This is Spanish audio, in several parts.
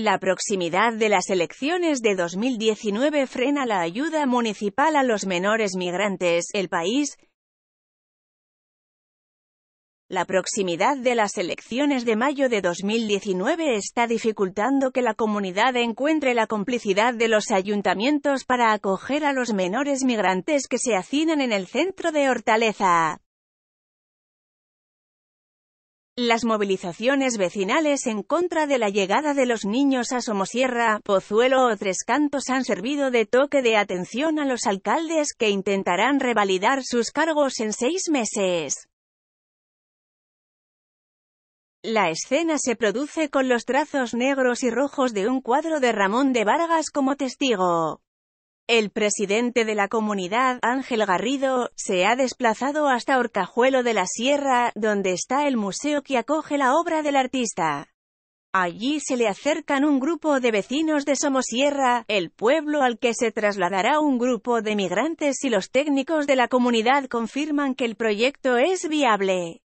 La proximidad de las elecciones de 2019 frena la ayuda municipal a los menores migrantes. El país, la proximidad de las elecciones de mayo de 2019 está dificultando que la comunidad encuentre la complicidad de los ayuntamientos para acoger a los menores migrantes que se hacinan en el centro de Hortaleza. Las movilizaciones vecinales en contra de la llegada de los niños a Somosierra, Pozuelo o Tres Cantos han servido de toque de atención a los alcaldes que intentarán revalidar sus cargos en seis meses. La escena se produce con los trazos negros y rojos de un cuadro de Ramón de Vargas como testigo. El presidente de la comunidad, Ángel Garrido, se ha desplazado hasta Orcajuelo de la Sierra, donde está el museo que acoge la obra del artista. Allí se le acercan un grupo de vecinos de Somosierra, el pueblo al que se trasladará un grupo de migrantes y los técnicos de la comunidad confirman que el proyecto es viable.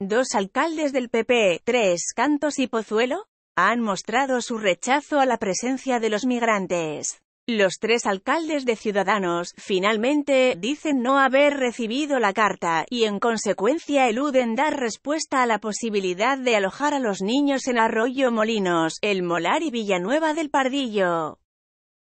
Dos alcaldes del PP, Tres Cantos y Pozuelo, han mostrado su rechazo a la presencia de los migrantes. Los tres alcaldes de Ciudadanos, finalmente, dicen no haber recibido la carta, y en consecuencia eluden dar respuesta a la posibilidad de alojar a los niños en Arroyo Molinos, El Molar y Villanueva del Pardillo.